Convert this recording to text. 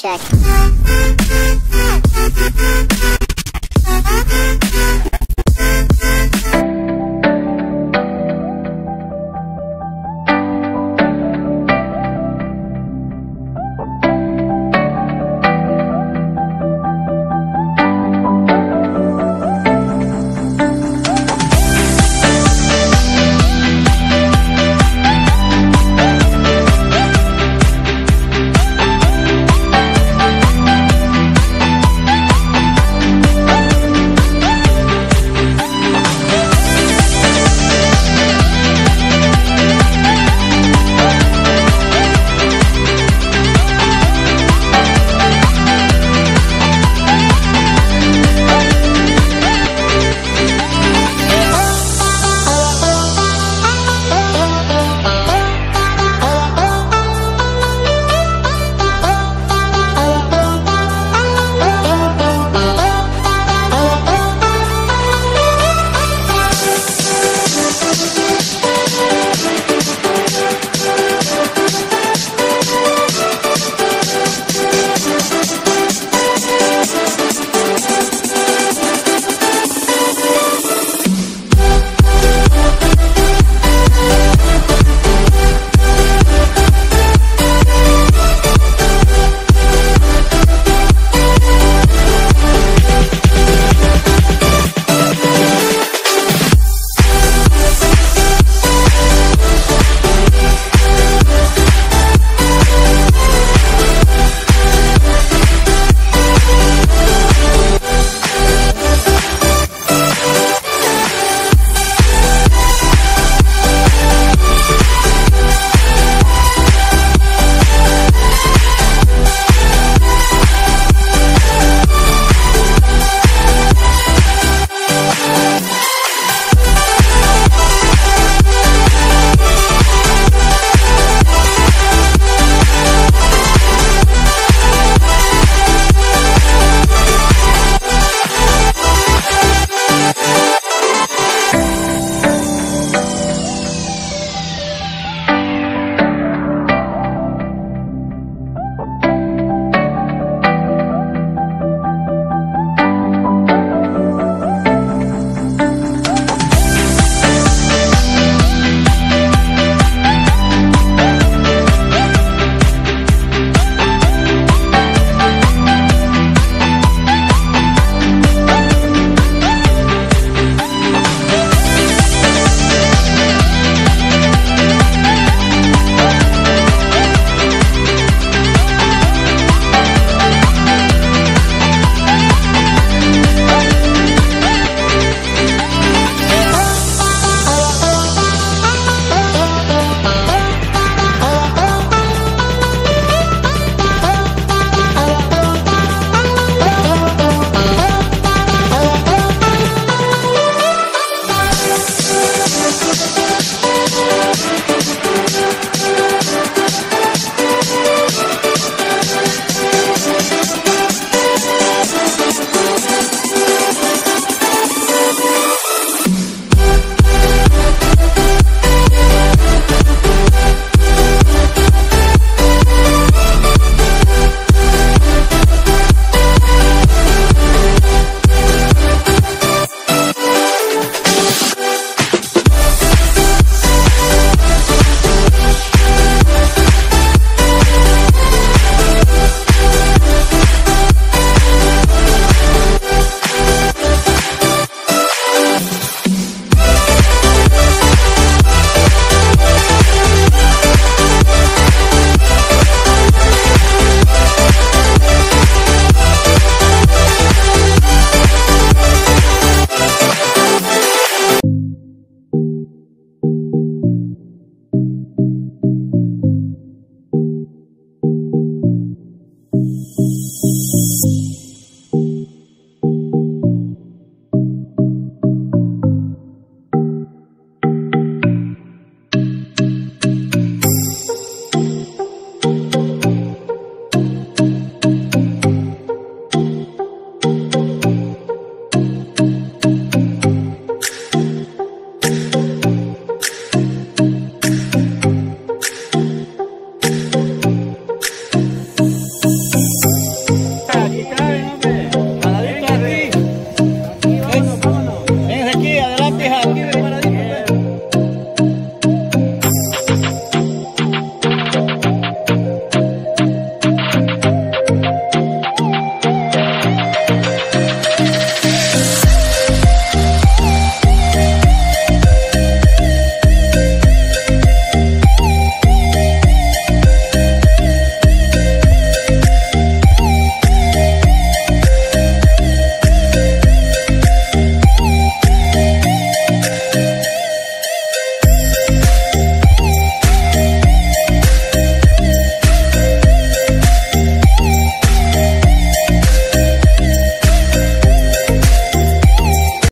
Check.